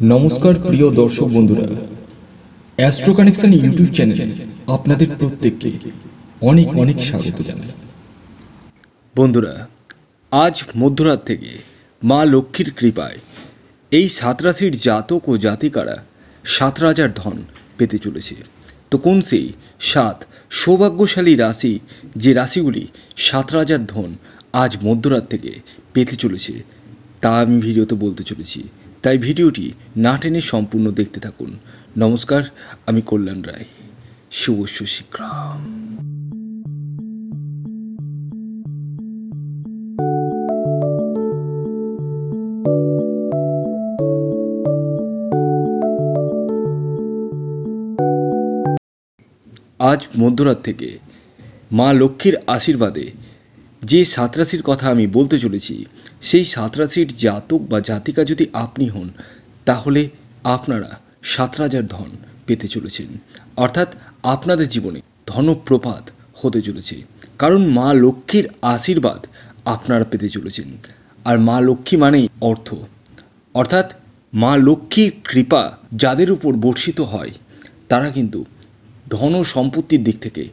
নমস্কার প্রিয় দর্শক বন্ধুরা। অ্যাস্ট্রো কানেকশন ইউটিউব চ্যানেলে আপনাদের প্রত্যেককে অনেক অনেক স্বাগত জানাই। বন্ধুরা, আজ মধ্যরাত থেকে মা লক্ষ্মীর কৃপায় এই সাত রাশির জাতক ও জাতিকারা সাত রাজার ধন পেতে চলেছে। তো কোন সেই সাত সৌভাগ্যশালী রাশি, যে রাশিগুলি সাত রাজার ধন আজ মধ্যরাত থেকে পেতে চলেছে, তা আমি ভিডিওতে বলতে চলেছি। তাই ভিডিওটি না টেনে সম্পূর্ণ দেখতে থাকুন। নমস্কার, আমি কল্যাণ রায়। শুভস্য শীঘ্রাম আজ মধ্যরাত থেকে মা লক্ষ্মীর আশীর্বাদে যে সাত কথা আমি বলতে চলেছি, সেই সাত জাতক বা জাতিকা যদি আপনি হন, তাহলে আপনারা সাত রাজার ধন পেতে চলেছেন। অর্থাৎ আপনাদের জীবনে ধনপ্রপাত হতে চলেছে। কারণ মা লক্ষ্মীর আশীর্বাদ আপনারা পেতে চলেছেন। আর মা লক্ষ্মী মানেই অর্থ। অর্থাৎ মা লক্ষ্মীর কৃপা যাদের উপর বর্ষিত হয়, তারা কিন্তু ধন সম্পত্তির দিক থেকে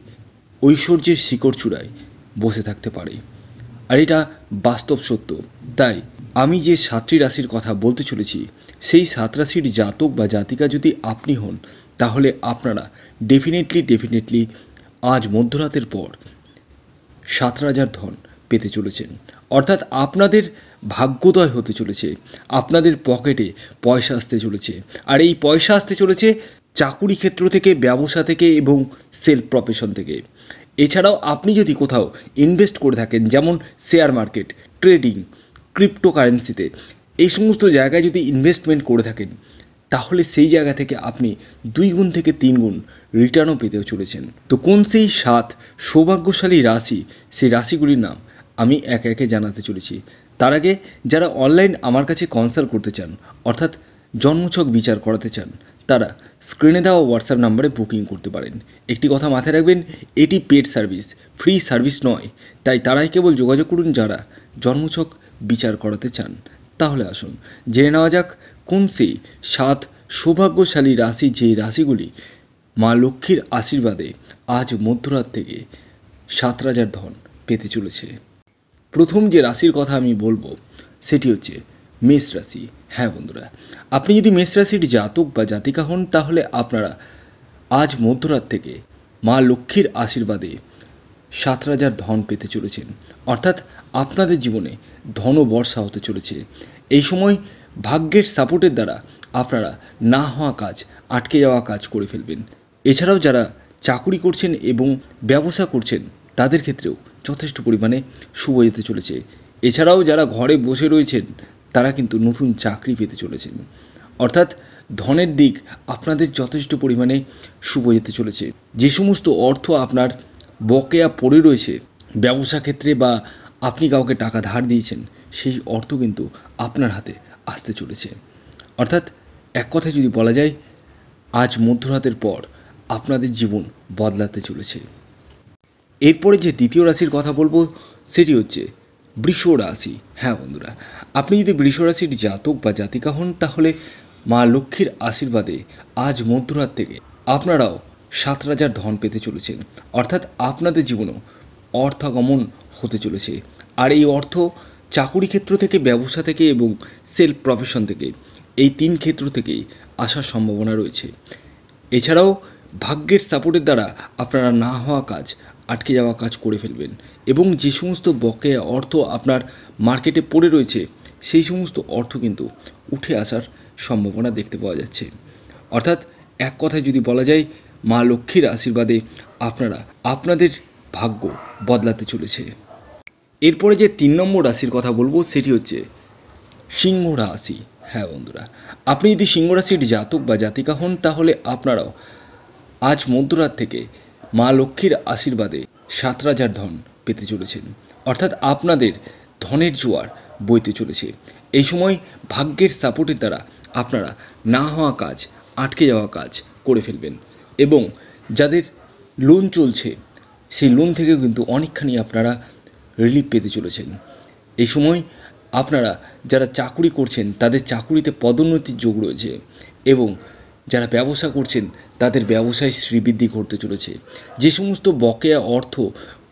ঐশ্বর্যের শিকড় চূড়ায় বসে থাকতে পারে। আর এটা বাস্তব সত্য। তাই আমি যে সাতটি রাশির কথা বলতে চলেছি, সেই সাত রাশির জাতক বা জাতিকা যদি আপনি হন, তাহলে আপনারা ডেফিনেটলি ডেফিনেটলি আজ মধ্যরাতের পর সাত রাজার ধন পেতে চলেছেন। অর্থাৎ আপনাদের ভাগ্যোদয় হতে চলেছে, আপনাদের পকেটে পয়সা আসতে চলেছে। আর এই পয়সা আসতে চলেছে চাকুরি ক্ষেত্র থেকে, ব্যবসা থেকে এবং সেলফ প্রফেশন থেকে। এছাড়াও আপনি যদি কোথাও ইনভেস্ট করে থাকেন, যেমন শেয়ার মার্কেট ট্রেডিং ক্রিপ্টোকারেন্সিতে এই সমস্ত জায়গায় যদি ইনভেস্টমেন্ট করে থাকেন, তাহলে সেই জায়গা থেকে আপনি দুই গুণ থেকে তিন গুণ রিটার্নও পেতেও চলেছেন। তো কোন সেই সাত সৌভাগ্যশালী রাশি, সেই রাশিগুলির নাম আমি একে একে জানাতে চলেছি। তার আগে যারা অনলাইন আমার কাছে কনসাল্ট করতে চান, অর্থাৎ জন্মছক বিচার করাতে চান তারা স্ক্রিনে দেওয়া হোয়াটসঅ্যাপ নাম্বারে বুকিং করতে পারেন। একটি কথা মাথায় রাখবেন, এটি পেড সার্ভিস ফ্রি সার্ভিস নয়। তাই তারাই কেবল যোগাযোগ করুন যারা জন্মছক বিচার করাতে চান। তাহলে আসুন, জেনে নেওয়া যাক কোন সেই সাত সৌভাগ্যশালী রাশি যে রাশিগুলি মা লক্ষ্মীর আশীর্বাদে আজ মধ্যরাত থেকে সাত রাজার ধন পেতে চলেছে। প্রথম যে রাশির কথা আমি বলব, সেটি হচ্ছে মেষ রাশি। হ্যাঁ বন্ধুরা, আপনি যদি মেষ রাশির জাতক বা জাতিকা হন, তাহলে আপনারা আজ মধ্যরাত থেকে মা লক্ষ্মীর আশীর্বাদে সাত রাজার ধন পেতে চলেছেন। অর্থাৎ আপনাদের জীবনে ধন বর্ষা হতে চলেছে। এই সময় ভাগ্যের সাপোর্টের দ্বারা আপনারা না হওয়া কাজ, আটকে যাওয়া কাজ করে ফেলবেন। এছাড়াও যারা চাকুরি করছেন এবং ব্যবসা করছেন, তাদের ক্ষেত্রেও যথেষ্ট পরিমাণে শুভ যেতে চলেছে। এছাড়াও যারা ঘরে বসে রয়েছেন তারা কিন্তু নতুন চাকরি পেতে চলেছেন। অর্থাৎ ধনের দিক আপনাদের যথেষ্ট পরিমাণে শুভ যেতে চলেছে। যে সমস্ত অর্থ আপনার বকেয়া পড়ে রয়েছে, ব্যবসা ক্ষেত্রে বা আপনি কাউকে টাকা ধার দিয়েছেন, সেই অর্থ কিন্তু আপনার হাতে আসতে চলেছে। অর্থাৎ এক কথায় যদি বলা যায়, আজ মধ্যরাতের পর আপনাদের জীবন বদলাতে চলেছে। এরপরে যে দ্বিতীয় রাশির কথা বলব, সেটি হচ্ছে বৃষ রাশি। হ্যাঁ বন্ধুরা, আপনি যদি বৃষ রাশির জাতক বা জাতিকা হন, তাহলে মা লক্ষ্মীর আশীর্বাদে আজ মধ্যরাত থেকে আপনারাও সাত রাজার ধন পেতে চলেছেন। অর্থাৎ আপনাদের জীবনেও অর্থাগমন হতে চলেছে। আর এই অর্থ চাকুরি ক্ষেত্র থেকে, ব্যবসা থেকে এবং সেলফ প্রফেশন থেকে, এই তিন ক্ষেত্র থেকেই আসার সম্ভাবনা রয়েছে। এছাড়াও ভাগ্যের সাপোর্টের দ্বারা আপনারা না হওয়া কাজ আটকে যাওয়া কাজ করে ফেলবেন। এবং যে সমস্ত বকেয়া অর্থ আপনার মার্কেটে পড়ে রয়েছে, সেই সমস্ত অর্থ কিন্তু উঠে আসার সম্ভাবনা দেখতে পাওয়া যাচ্ছে। অর্থাৎ এক কথায় যদি বলা যায়, মা লক্ষ্মীর আশীর্বাদে আপনারা, আপনাদের ভাগ্য বদলাতে চলেছে। এরপরে যে তিন নম্বর রাশির কথা বলব, সেটি হচ্ছে সিংহ রাশি। হ্যাঁ বন্ধুরা, আপনি যদি সিংহ রাশির জাতক বা জাতিকা হন, তাহলে আপনারাও আজ মধ্যরাত থেকে মা লক্ষ্মীর আশীর্বাদে সাত রাজার ধন পেতে চলেছেন। অর্থাৎ আপনাদের ধনের জোয়ার বইতে চলেছে। এই সময় ভাগ্যের সাপোর্টের দ্বারা আপনারা না হওয়া কাজ, আটকে যাওয়া কাজ করে ফেলবেন এবং যাদের লোন চলছে, সেই লোন থেকেও কিন্তু অনেকখানি আপনারা রিলিফ পেতে চলেছেন। এই সময় আপনারা যারা চাকুরি করছেন, তাদের চাকুরিতে পদোন্নতির যোগ রয়েছে এবং যারা ব্যবসা করছেন, তাদের ব্যবসায় শ্রীবৃদ্ধি ঘটতে চলেছে। যে সমস্ত বকেয়া অর্থ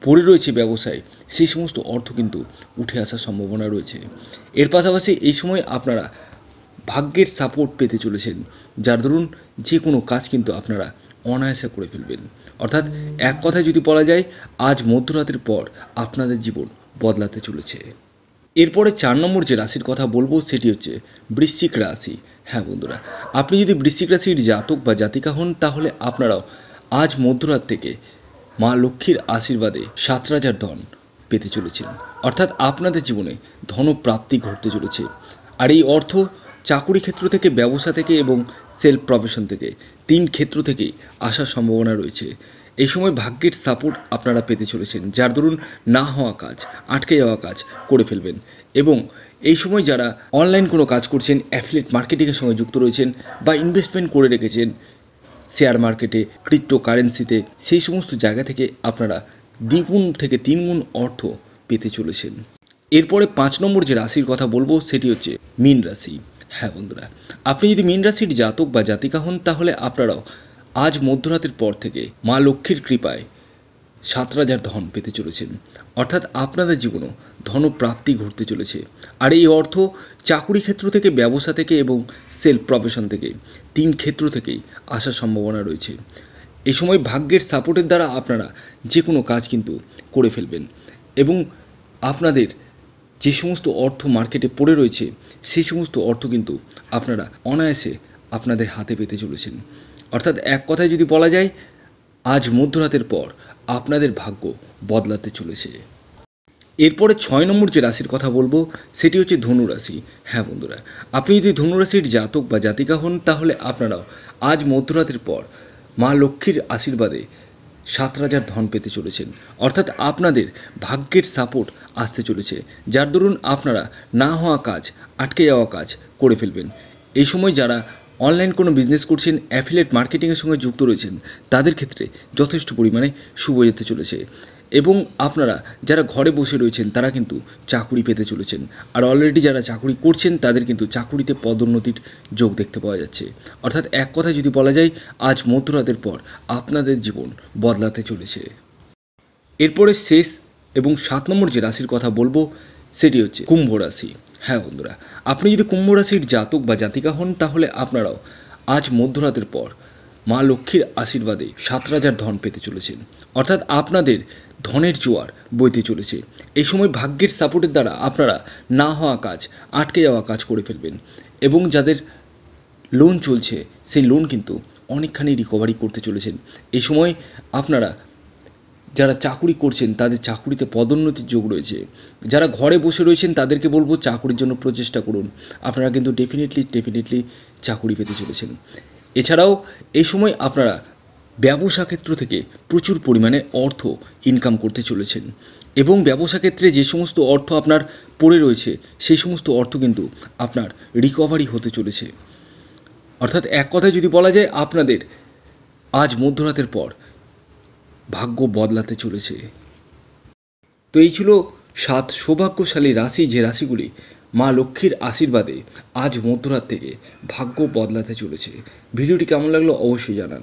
পড়ে রয়েছে ব্যবসায়, সেই সমস্ত অর্থ কিন্তু উঠে আসার সম্ভাবনা রয়েছে। এর পাশাপাশি এই সময় আপনারা ভাগ্যের সাপোর্ট পেতে চলেছেন, যার দরুন যে কোনো কাজ কিন্তু আপনারা অনায়াসে করে ফেলবেন। অর্থাৎ এক কথায় যদি বলা যায়, আজ মধ্যরাতের পর আপনাদের জীবন বদলাতে চলেছে। এরপরে চার নম্বর যে রাশির কথা বলব সেটি হচ্ছে বৃশ্চিক রাশি। হ্যাঁ বন্ধুরা, আপনি যদি বৃশ্চিক রাশির জাতক বা জাতিকা হন, তাহলে আপনারাও আজ মধ্যরাত থেকে মা লক্ষ্মীর আশীর্বাদে সাত রাজার ধন পেতে চলেছেন। অর্থাৎ আপনাদের জীবনে ধনপ্রাপ্তি ঘটতে চলেছে। আর এই অর্থ চাকুরি ক্ষেত্র থেকে, ব্যবসা থেকে এবং সেলফ প্রফেশন থেকে, তিন ক্ষেত্র থেকেই আসার সম্ভাবনা রয়েছে। এই সময় ভাগ্যের সাপোর্ট আপনারা পেতে চলেছেন, যার দরুন না হওয়া কাজ, আটকে যাওয়া কাজ করে ফেলবেন। এবং এই সময় যারা অনলাইন কোনো কাজ করছেন অ্যাফিলেট মার্কেটিংয়ের সঙ্গে যুক্ত রয়েছেন বা ইনভেস্টমেন্ট করে রেখেছেন শেয়ার মার্কেটে ক্রিপ্টো কারেন্সিতে সেই সমস্ত জায়গা থেকে আপনারা দ্বিগুণ থেকে তিনগুণ অর্থ পেতে চলেছেন। এরপরে পাঁচ নম্বর যে রাশির কথা বলব, সেটি হচ্ছে মীন রাশি। হ্যাঁ বন্ধুরা, আপনি যদি মীন রাশির জাতক বা জাতিকা হন, তাহলে আপনারাও আজ মধ্যরাতের পর থেকে মা লক্ষ্মীর কৃপায় সাত রাজার ধন পেতে চলেছেন। অর্থাৎ আপনাদের জীবনও ধনপ্রাপ্তি ঘটতে চলেছে। আর এই অর্থ চাকুরি ক্ষেত্র থেকে, ব্যবসা থেকে এবং সেলফ প্রফেশন থেকে, তিন ক্ষেত্র থেকেই আসার সম্ভাবনা রয়েছে। এ সময় ভাগ্যের সাপোর্টের দ্বারা আপনারা যে কোনো কাজ কিন্তু করে ফেলবেন এবং আপনাদের যে সমস্ত অর্থ মার্কেটে পড়ে রয়েছে সেই সমস্ত অর্থ কিন্তু আপনারা অনায়াসে আপনাদের হাতে পেতে চলেছেন। অর্থাৎ এক কথায় যদি বলা যায়, আজ মধ্যরাতের পর আপনাদের ভাগ্য বদলাতে চলেছে। এরপরে ছয় নম্বর যে রাশির কথা বলব, সেটি হচ্ছে ধনু রাশি। হ্যাঁ বন্ধুরা, আপনি যদি ধনু রাশির জাতক বা জাতিকা হন, তাহলে আপনারাও আজ মধ্যরাতের পর মা লক্ষ্মীর আশীর্বাদে সাত রাজার ধন পেতে চলেছেন। অর্থাৎ আপনাদের ভাগ্যের সাপোর্ট আসতে চলেছে। যার দরুন আপনারা না হওয়া কাজ, আটকে যাওয়া কাজ করে ফেলবেন। এই সময় যারা অনলাইন কোনো বিজনেস করছেন অ্যাফিলেট মার্কেটিংয়ের সঙ্গে যুক্ত রয়েছেন, তাদের ক্ষেত্রে যথেষ্ট পরিমাণে শুভ যেতে চলেছে। এবং আপনারা যারা ঘরে বসে রয়েছেন, তারা কিন্তু চাকুরি পেতে চলেছেন। আর অলরেডি যারা চাকুরি করছেন, তাদের কিন্তু চাকুরিতে পদোন্নতির যোগ দেখতে পাওয়া যাচ্ছে। অর্থাৎ এক কথায় যদি বলা যায়, আজ মধ্যরাতের পর আপনাদের জীবন বদলাতে চলেছে। এরপরে শেষ এবং সাত নম্বর যে রাশির কথা বলব, সেটি হচ্ছে কুম্ভ রাশি। হ্যাঁ বন্ধুরা, আপনি যদি কুম্ভ রাশির জাতক বা জাতিকা হন, তাহলে আপনারাও আজ মধ্যরাতের পর মা লক্ষ্মীর আশীর্বাদে সাত রাজার ধন পেতে চলেছেন। অর্থাৎ আপনাদের ধনের জোয়ার বইতে চলেছে। এই সময় ভাগ্যের সাপোর্টের দ্বারা আপনারা না হওয়া কাজ, আটকে যাওয়া কাজ করে ফেলবেন এবং যাদের লোন চলছে, সেই লোন কিন্তু অনেকখানি রিকভারি করতে চলেছেন। এই সময় আপনারা যারা চাকুরি করছেন, তাদের চাকুরিতে পদোন্নতির যোগ রয়েছে। যারা ঘরে বসে রয়েছেন, তাদেরকে বলব চাকুরির জন্য প্রচেষ্টা করুন। আপনারা কিন্তু ডেফিনেটলি ডেফিনেটলি চাকুরি পেতে চলেছেন। এছাড়াও, এই সময় আপনারা ব্যবসা ক্ষেত্র থেকে প্রচুর পরিমাণে অর্থ ইনকাম করতে চলেছেন। এবং ব্যবসা ক্ষেত্রে যে সমস্ত অর্থ আপনার পড়ে রয়েছে, সেই সমস্ত অর্থ কিন্তু আপনার রিকভারি হতে চলেছে। অর্থাৎ এক কথায় যদি বলা যায়, আপনাদের আজ মধ্যরাতের পর ভাগ্য বদলাতে চলেছে। তো এই ছিল সাত সৌভাগ্যশালী রাশি, যে রাশিগুলি মা লক্ষ্মীর আশীর্বাদে আজ মধ্যরাত থেকে ভাগ্য বদলাতে চলেছে। ভিডিওটি কেমন লাগল অবশ্যই জানান।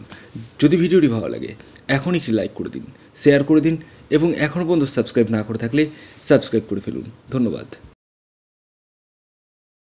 যদি ভিডিওটি ভালো লাগে, এখনই একটি লাইক করে দিন, শেয়ার করে দিন এবং এখনও পর্যন্ত সাবস্ক্রাইব না করে থাকলে সাবস্ক্রাইব করে ফেলুন। ধন্যবাদ।